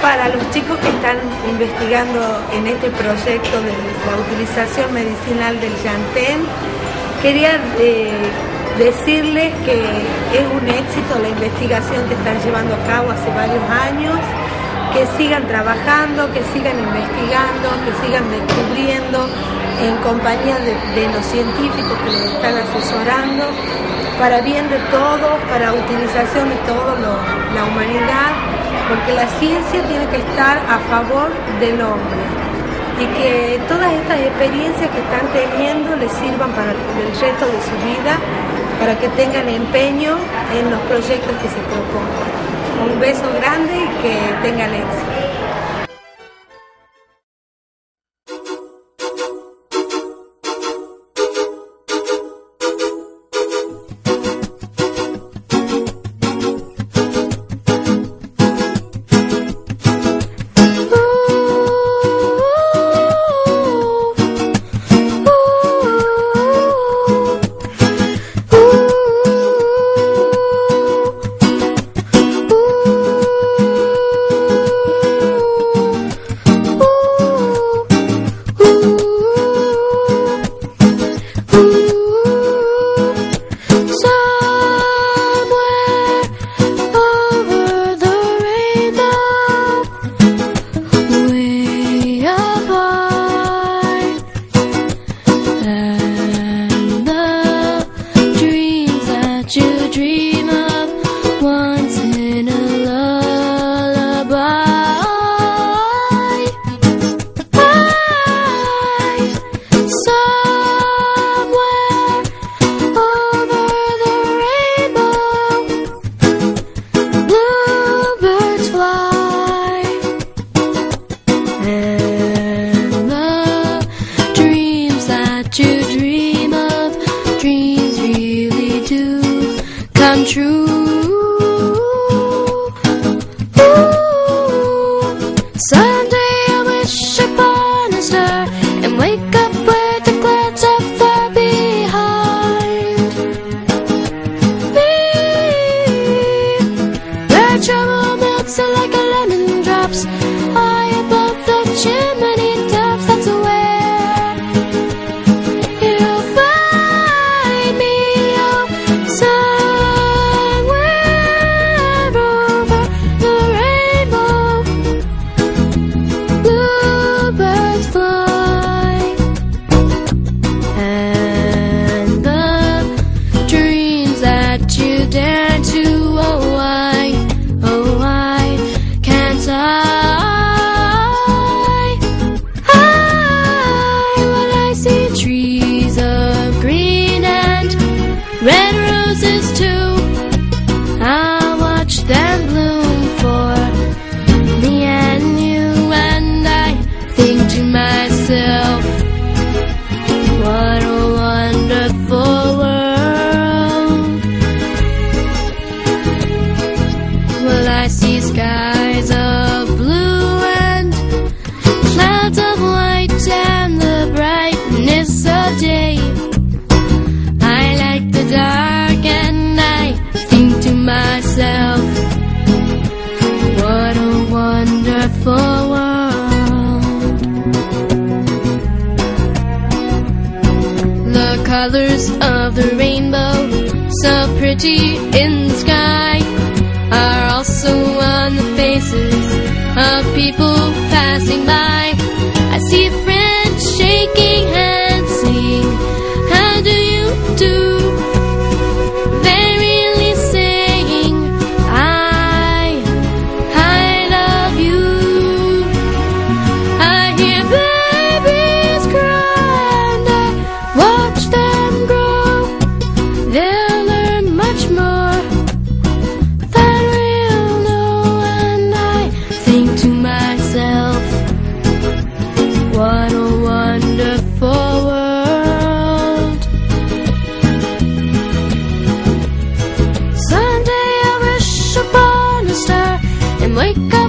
para los chicos que están investigando en este proyecto de la utilización medicinal del llantén. Quería eh, decirles que es un éxito la investigación que están llevando a cabo hace varios años, que sigan trabajando, que sigan investigando, que sigan descubriendo en compañía de, los científicos que les están asesorando, para bien de todos, para utilización de toda la humanidad, porque la ciencia tiene que estar a favor del hombre y que todas estas experiencias que están teniendo les sirvan para el resto de su vida para que tengan empeño en los proyectos que se propongan. Un beso grande y que tengan éxito. To dream of. Dreams really do come true. Ooh, someday colors of the rainbow, so pretty in the sky, are also on the faces of people passing by. I see friends shaking hands, saying, How do you do? like